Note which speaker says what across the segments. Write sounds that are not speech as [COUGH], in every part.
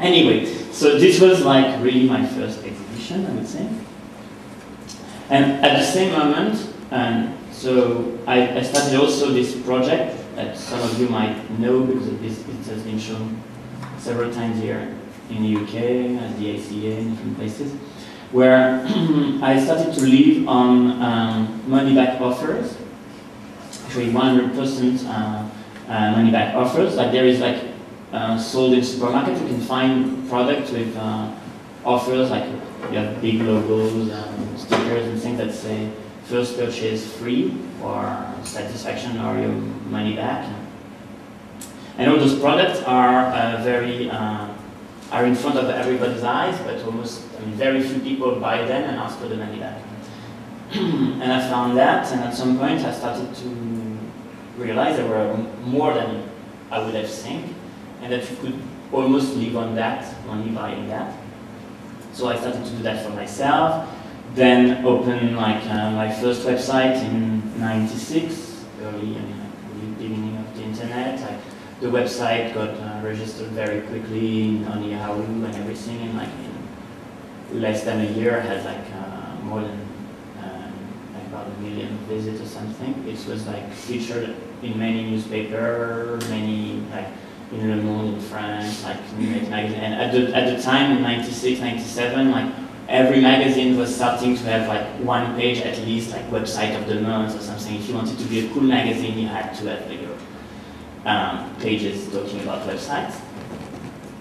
Speaker 1: Anyway, so this was like really my first exhibition, I would say. And at the same moment, um, so I, I, started also this project that some of you might know because it, it has been shown several times here in the UK, at the ICA, in different places, where [CLEARS THROAT] I started to live on um, money-back offers, actually 100% uh, uh, money-back offers. Like there is like sold in supermarkets, you can find products with uh, offers like you have big logos, and stickers, and things that say first purchase free or satisfaction or your money back. And all those products are uh, very uh, are in front of everybody's eyes, but almost I mean, very few people buy them and ask for the money back. [CLEARS THROAT] and I found that, and at some point I started to realize there were more than I would have think, and that you could almost live on that, only buying that. So I started to do that for myself, then open like uh, my first website in 96, early, I mean, like, beginning of the internet. I, the website got uh, registered very quickly on Yahoo and everything, and like in less than a year, had like uh, more than um, like about a million visits or something. It was like featured in many newspapers, many like in Le Monde in France, like magazine. And at the at the time in 96, 97, like every magazine was starting to have like one page at least, like website of the month or something. If you wanted to be a cool magazine, you had to have like, um, pages talking about websites.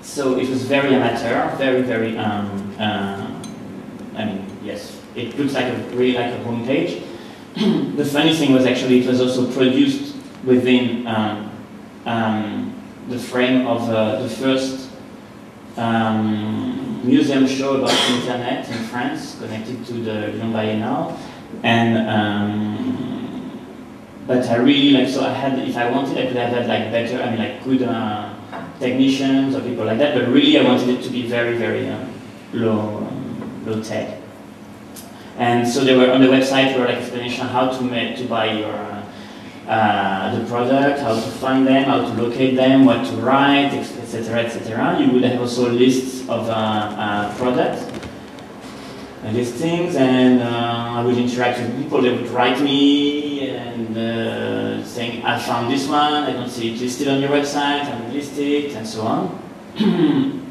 Speaker 1: So it was very amateur, very, very, um, uh, I mean, yes, it looks like a, really like a homepage. [CLEARS THROAT] the funny thing was actually it was also produced within um, um the frame of uh, the first um, museum show about internet in France, connected to the Lyon Biennale. And um, but I really like, so I had, if I wanted, I could have had like better, I mean like good uh, technicians or people like that, but really I wanted it to be very, very um, low, low tech. And so they were on the website were like explanation how to make, to buy your, uh, uh, the product, how to find them, how to locate them, what to write, etc., etc. You would have also lists of uh, uh, products and listings and uh, I would interact with people. They would write me and uh, saying, I found this one, I don't see it listed on your website, I will list it, and so on. [CLEARS THROAT]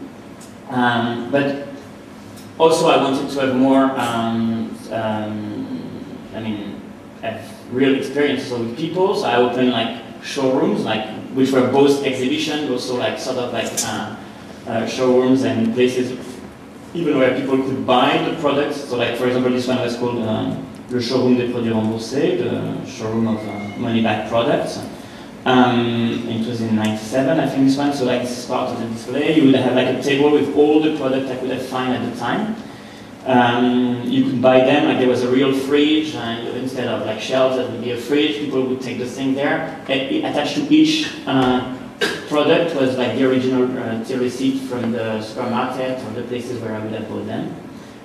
Speaker 1: um, but also I wanted to have more, um, um, I mean, have real experiences with people, so I opened like showrooms, like which were both exhibitions, also like sort of like uh, uh showrooms and places even where people could buy the products. So like, for example, this one was called uh, Le Showroom des Produits Remboursés, the showroom of uh, money-back products. Um, it was in 97, I think this one, so like this is part of the display. You would have like a table with all the products I could have found at the time. Um, you could buy them, like there was a real fridge, and instead of like shelves, that would be a fridge, people would take the thing there. attached to each uh, product was like the original uh, receipt from the supermarket or the places where I would have bought them.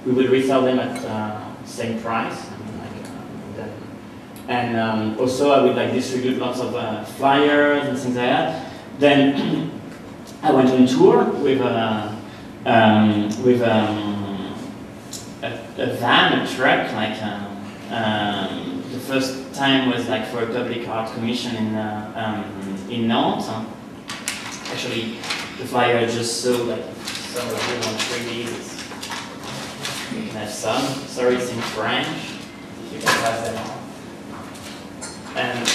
Speaker 1: We would resell them at uh, same price. uh, and um, also I would like distribute lots of uh, flyers and things like that. Then [CLEARS THROAT] I went on tour with a, um, with um, a, van, a truck, like um, um, the first time was like for a public art commission in, uh, um, in Nantes Actually, the flyer just so like some of them on 3D. You can have some. Sorry, it's in French. If you can pass them on. And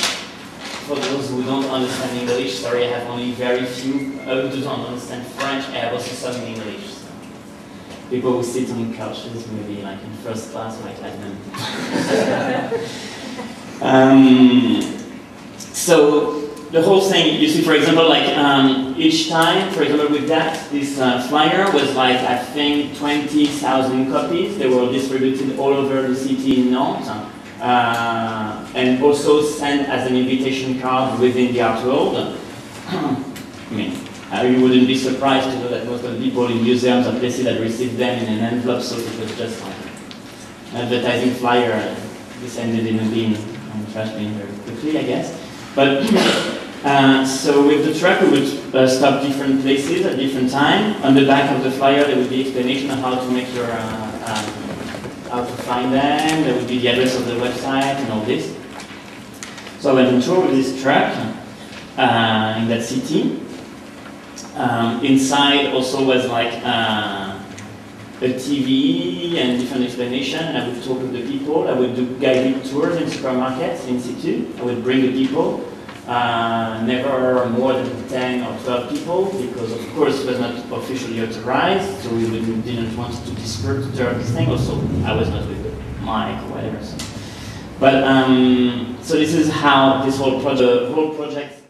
Speaker 1: for those who don't understand English, sorry, I have only very few who don't understand French. I have also some in English. People who sit on couches, maybe like in first class, like them. [LAUGHS] um, so the whole thing, you see, for example, like um, each time, for example, with that, this uh, flyer was like, I think, 20,000 copies. They were distributed all over the city in Nantes. Uh, and also sent as an invitation card within the art world. [COUGHS] I mean, uh, you wouldn't be surprised to know that most of the people in museums or places that received them in an envelope, so it was just like an advertising flyer descended in a bin, and trash bin very quickly, I guess. But [COUGHS] Uh, so with the truck, we would uh, stop different places at different time. On the back of the flyer, there would be explanation of how to make your, uh, um, how to find them. There would be the address of the website and all this. So I went on tour with this truck uh, in that city. Um, inside also was like uh, a TV and different explanation. I would talk with the people. I would do guided tours in supermarkets in situ. I would bring the people. Uh, never more than 10 or 12 people because of course it was not officially authorized so we didn't want to disturb this thing also I was not with mic or whatever so. but um, so this is how this whole project whole project